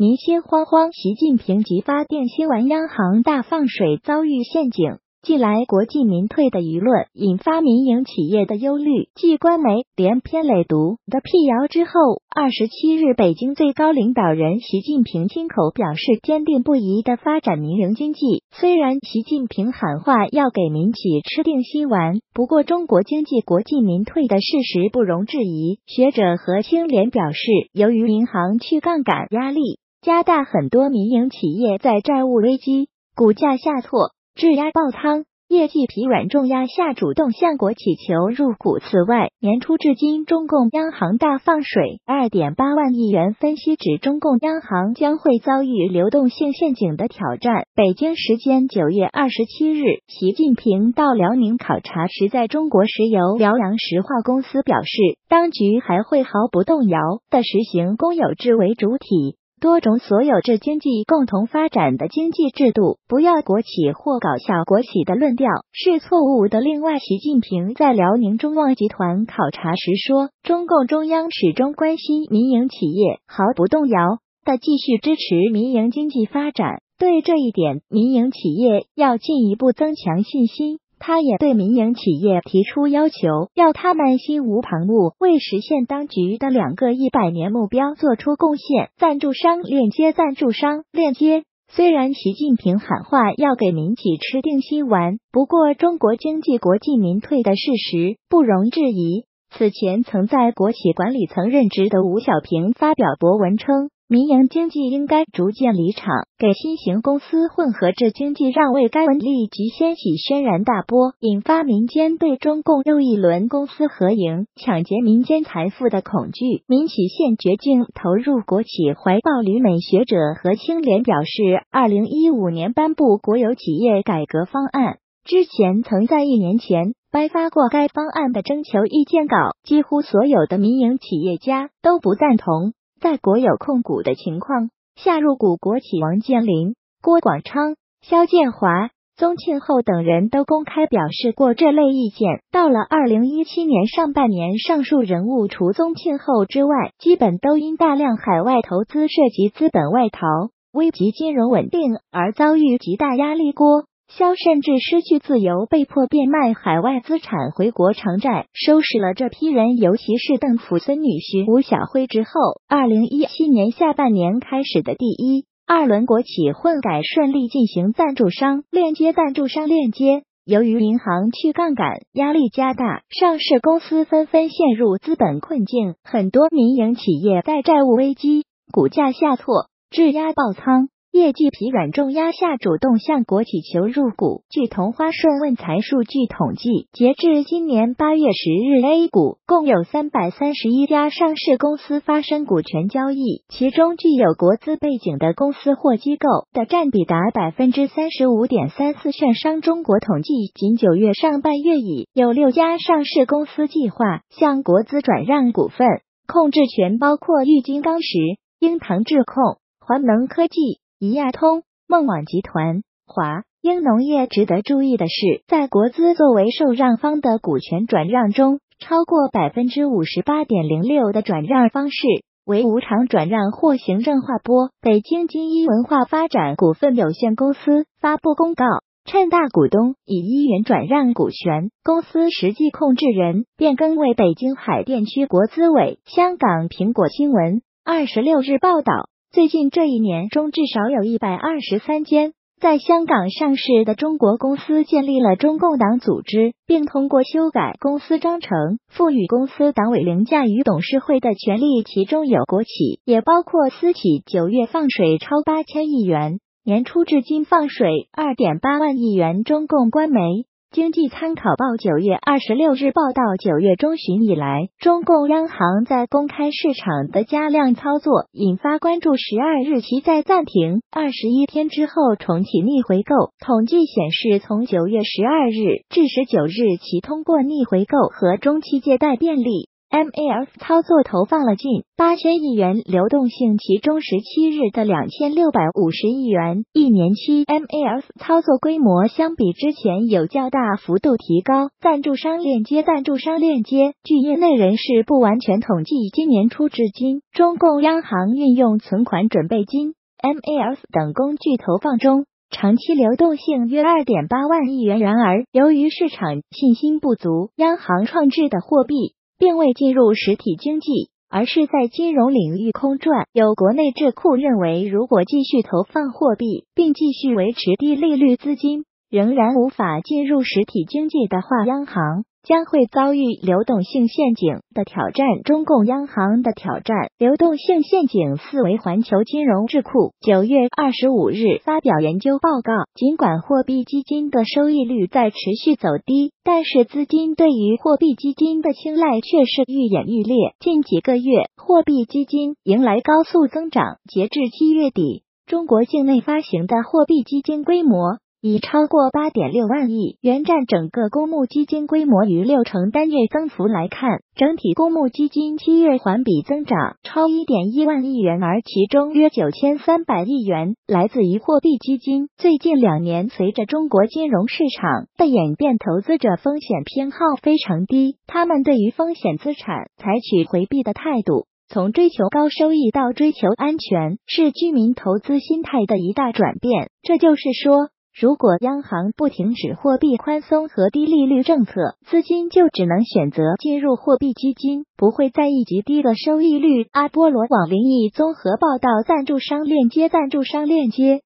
民心惶惶，习近平即发定心丸，央行大放水遭遇陷阱。近来国进民退的舆论引发民营企业的忧虑。继官媒连篇累牍的辟谣之后，二十七日，北京最高领导人习近平亲口表示坚定不移的发展民营经济。虽然习近平喊话要给民企吃定心丸，不过中国经济国进民退的事实不容置疑。学者何清莲表示，由于银行去杠杆压力加大，很多民营企业在债务危机、股价下挫。质押爆仓，业绩疲软，重压下主动向国企求入股。此外，年初至今，中共央行大放水，二点八万亿元。分析指，中共央行将会遭遇流动性陷阱的挑战。北京时间九月二十七日，习近平到辽宁考察时，在中国石油辽阳石化公司表示，当局还会毫不动摇的实行公有制为主体。多种所有制经济共同发展的经济制度，不要国企或搞小国企的论调是错误的。另外，习近平在辽宁中旺集团考察时说，中共中央始终关心民营企业，毫不动摇的继续支持民营经济发展。对这一点，民营企业要进一步增强信心。他也对民营企业提出要求，要他们心无旁骛，为实现当局的两个一百年目标做出贡献。赞助商链接，赞助商链接。虽然习近平喊话要给民企吃定心丸，不过中国经济国进民退的事实不容置疑。此前曾在国企管理层任职的吴小平发表博文称。民营经济应该逐渐离场，给新型公司混合制经济让位。该文立即掀起轩然大波，引发民间对中共又一轮公司合营、抢劫民间财富的恐惧。民企现绝境，投入国企怀抱旅美学者何清莲表示，二零一五年颁布国有企业改革方案之前，曾在一年前颁发过该方案的征求意见稿，几乎所有的民营企业家都不赞同。在国有控股的情况下入股国企，王健林、郭广昌、肖建华、宗庆后等人都公开表示过这类意见。到了二零一七年上半年，上述人物除宗庆后之外，基本都因大量海外投资涉及资本外逃、危及金融稳定而遭遇极大压力。郭。肖甚至失去自由，被迫变卖海外资产回国偿债，收拾了这批人。尤其是邓福孙女婿吴小辉之后，二零一七年下半年开始的第一、二轮国企混改顺利进行，赞助商链接，赞助商链接。由于银行去杠杆压力加大，上市公司纷纷陷入资本困境，很多民营企业在债务危机、股价下挫、质押爆仓。业绩疲软，重压下主动向国企求入股。据同花顺问财数据统计，截至今年八月十日，A 股共有三百三十一家上市公司发生股权交易，其中具有国资背景的公司或机构的占比达百分之三十五点三四。券商中国统计，仅九月上半月已有六家上市公司计划向国资转让股份，控制权包括玉金刚石、英唐智控、环能科技。怡亚通、孟网集团、华英农业。值得注意的是，在国资作为受让方的股权转让中，超过百分之五十八点零六的转让方式为无偿转让或行政划拨。北京金一文化发展股份有限公司发布公告，趁大股东以一元转让股权，公司实际控制人变更为北京海淀区国资委。香港苹果新闻二十六日报道。最近这一年中，至少有一百二十三间在香港上市的中国公司建立了中共党组织，并通过修改公司章程，赋予公司党委凌驾于董事会的权利，其中有国企，也包括私企。九月放水超八千亿元，年初至今放水二点八万亿元。中共官媒。经济参考报九月二十六日报道，九月中旬以来，中共央行在公开市场的加量操作引发关注。十二日，其在暂停二十一天之后重启逆回购。统计显示，从九月十二日至十九日，其通过逆回购和中期借贷便利。MAS 操作投放了近八千亿元流动性，其中十七日的两千六百五十亿元一年期 MAS 操作规模相比之前有较大幅度提高。赞助商链接，赞助商链接。据业内人士不完全统计，今年初至今，中共央行运用存款准备金 MAS 等工具投放中。长期流动性约二点八万亿元。然而，由于市场信心不足，央行创制的货币并未进入实体经济，而是在金融领域空转。有国内智库认为，如果继续投放货币，并继续维持低利率，资金仍然无法进入实体经济的话，央行。将会遭遇流动性陷阱的挑战。中共央行的挑战，流动性陷阱四为环球金融智库九月二十五日发表研究报告。尽管货币基金的收益率在持续走低，但是资金对于货币基金的青睐却是愈演愈烈。近几个月，货币基金迎来高速增长。截至七月底，中国境内发行的货币基金规模。已超过八点六万亿元，占整个公募基金规模逾六成。单月增幅来看，整体公募基金七月环比增长超一点一万亿元，而其中约九千三百亿元来自于货币基金。最近两年，随着中国金融市场的演变，投资者风险偏好非常低，他们对于风险资产采取回避的态度，从追求高收益到追求安全，是居民投资心态的一大转变。这就是说。如果央行不停止货币宽松和低利率政策，资金就只能选择进入货币基金，不会在意极低的收益率。阿波罗网灵异综合报道，赞助商链接，赞助商链接。